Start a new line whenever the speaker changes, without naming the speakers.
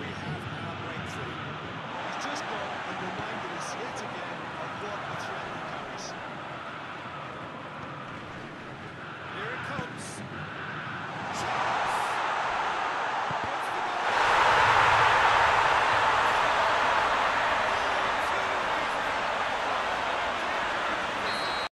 we have